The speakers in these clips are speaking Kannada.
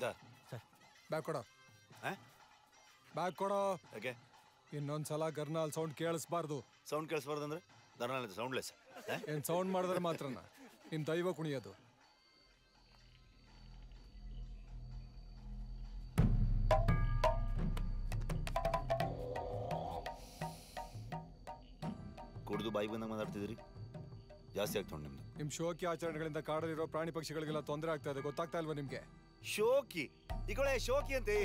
ಬ್ಯಾಗ್ ಕೊಡೋ. ಆ? ಬ್ಯಾಗ್ ಕೊಡೋ. ಯಾಕೆ? ಇನ್ನೊಂದ್ಸಲ ಗರ್ನಾಲ್ ಸೌಂಡ್ ಕೇಳಿಸ್ಬಾರ್ದು. ಸೌಂಡ್ ಕೇಳಿಸ್ಬಾರ್ದು ಅಂದ್ರೆ ಗರ್ನಾಲ್ ಸೌಂಡ್ಲೆಸ್ ಏನು ಸೌಂಡ್ ಮಾಡಿದ್ರೆ ಮಾತ್ರ ನಿಮ್ಮ ದೈವ ಕುಣಿಯೋದು. ಕುಡಿದು ಬಾಯಿ ಬಂದಾಗ ಮಾತಾಡ್ತಿದ್ರಿ ಜಾಸ್ತಿ ಆಗ್ತೊಂಡು ನಿಮ್ದು. ನಿಮ್ ಶೋಕಿ ಆಚರಣೆಗಳಿಂದ ಕಾಡಲ್ಲಿರೋ ಪ್ರಾಣಿ ಪಕ್ಷಿಗಳಿಗೆಲ್ಲ ತೊಂದರೆ ಆಗ್ತಾ ಇದೆ. ಗೊತ್ತಾಗ್ತಾ ಇಲ್ವಾ ನಿಮ್ಗೆ? ಶೋಕಿ. ಈಗೊಳೆ ಶೋಕಿ ಅಂತೆ.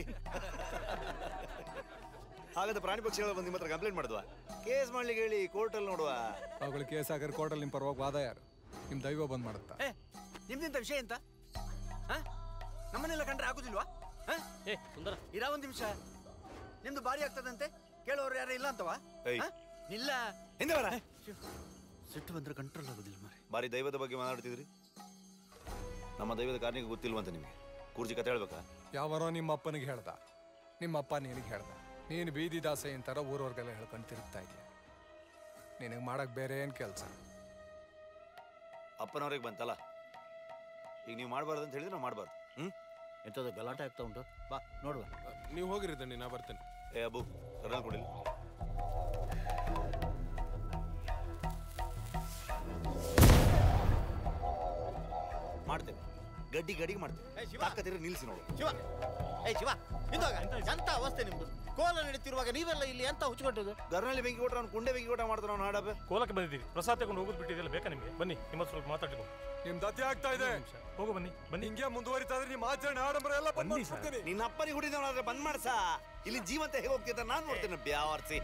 ಹಾಗಾದ್ರೆ ಪ್ರಾಣಿ ಪಕ್ಷಿಗಳ ಬಂದು ನಿಮ್ಮ ಹತ್ರ ಕಂಪ್ಲೇಂಟ್ ಮಾಡಿದ್ವಾ? ಕೇಸ್ ಮಾಡ್ಲಿಕ್ಕೆ ಹೇಳಿ ಕೋರ್ಟಲ್ಲಿ ನೋಡುವ. ಅವುಗಳ ಕೇಸ್ ಹಾಕಿದ್ರೆ ಕೋರ್ಟಲ್ಲಿ ನಿಮ್ಮ ಪರವಾಗಿ ವಾದ ಯಾರು? ನಿಮ್ ದೈವ ಬಂದ್ ಮಾಡುತ್ತಾ? ಏ ನಿಮ್ದಿಂತ ವಿಷಯ ಎಂತ? ಆ? ನಮ್ಮನ್ನೆಲ್ಲ ಕಂಡ್ರೆ ಆಗುದಿಲ್ವಾ? ಏ ಸುಂದರ. ಇರ ಒಂದ್ ನಿಮಿಷ. ನಿಮ್ದು ಭಾರಿ ಆಗ್ತದಂತೆ. ಕೇಳೋರು ಯಾರು ಇಲ್ಲ ಅಂತವಾ? ಇಲ್ಲ ಹಿಂದೆ ಬರ. ಸಿಟ್ಟು ಬಂದ್ರೆ ಕಂಟ್ರೋಲ್ ಆಗುದಿಲ್ಲ ಮಾರಿ ಬಾರಿ ದೈವದ ಬಗ್ಗೆ ಮಾತಾಡ್ತಿದ್ರಿ. ನಮ್ಮ ದೈವದ ಕಾರ್ಯಕ್ಕೆ ಗೊತ್ತಿಲ್ವಂತ ನಿಮಗೆ. ಕೂರ್ಜಿ ಕತೆ ಹೇಳ್ಬೇಕಾ? ಯಾವಾರೋ ನಿಮ್ಮ ಅಪ್ಪನಿಗೆ ಹೇಳ್ದ. ನಿಮ್ಮಪ್ಪ ನಿನಗೆ ಹೇಳ್ದ. ನೀನು ಬೀದಿ ದಾಸೆ ಅಂತಾರ ಊರವ್ರಿಗೆಲ್ಲ ಹೇಳ್ಕೊಂಡು ತಿರುಗ್ತಾ ಇದೀಯ? ನಿನಗೆ ಮಾಡಕ್ ಬೇರೆ ಏನ್ ಕೆಲಸ? ಅಪ್ಪನವ್ರಿಗೆ ಬಂತಲ್ಲ? ಈಗ ನೀವು ಮಾಡಬಾರ್ದು ಅಂತ ಹೇಳಿದ್ರೆ ನಾವು ಮಾಡಬಾರ್ದು. ಹ್ಞೂ ಎಂತದ ಗಲಾಟೆ ಆಗ್ತಾ ಉಂಟು? ಬಾ ನೋಡುವ. ನೀವು ಹೋಗಿರಿ ದಣ್ಣಿ ನಾ ಬರ್ತೇನೆ. ಏ ಅಬ್ಬು ಕರ್ನಾಲ್ ಕೊಡಿಲ್ಲ ಗಡ್ಡಿ ಗಡಿಗೆ ಮಾಡ್ತೀವಿ. ನಿಲ್ಸಿ ನೋಡು. ಶಿವ. ಏ ಶಿವ ಇದ್ದಾಗ ಎಂತ ಅವಸ್ಥೆ ನಿಮ್ದು? ಕೋಲ ನಡೀತಿರುವಾಗ ನೀವೆಲ್ಲ ಇಲ್ಲಿ ಎಂತ ಹುಚ್ಚಿಕೊಟ್ಟದು ಗರ್ನಲ್ಲಿ ಬೆಂಕಿ ಕೊಟ್ರೆ ಅವ್ನು ಕುಂಡೆ ಬೆಂಕಿ ಕೊಟ್ಟ ಮಾಡ್ತಾರೆ ಅವ್ನು ಹಾಡಬ ಕೋಲಕ್ಕೆ ಬಂದಿದ್ದೀವಿ ಪ್ರಸಾದ ತಗೊಂಡು ಹೋಗೋದು ಬಿಟ್ಟಿದೆಯಲ್ಲ ಬೇಕಾ ನಿಮಗೆ? ಬನ್ನಿ ನಿಮ್ಮ ಸ್ವಲ್ಪ ಮಾತಾಡ್ಲಿಕ್ಕೆ ನಿಮ್ ದತ್ತಿ ಆಗ್ತಾ ಇದೆ. ಹೋಗು ಬನ್ನಿ ಬನ್ನಿ. ಹಿಂಗೆ ಮುಂದುವರಿತಾ ಇದ್ರೆ ನಿಮ್ಮ ಆಚರಣೆ ಆಡಂಬರ ಎಲ್ಲ ಬಂದ್. ಮಾಡ್ಬಿಡ್ತೀನಿ. ನಿನ್ನ ಅಪ್ಪನಿಗೆ ಹುಡಿದವನಾದ್ರೆ ಬಂದ್ ಮಾಡ್ಸಾ. ಇಲ್ಲಿ ಜೀವಂತ ಹೇಗೆ ಹೋಗ್ತಿದ್ದ ನಾನು ನೋಡ್ತೇನೆ ಬ್ಯಾವರ್ಸಿ.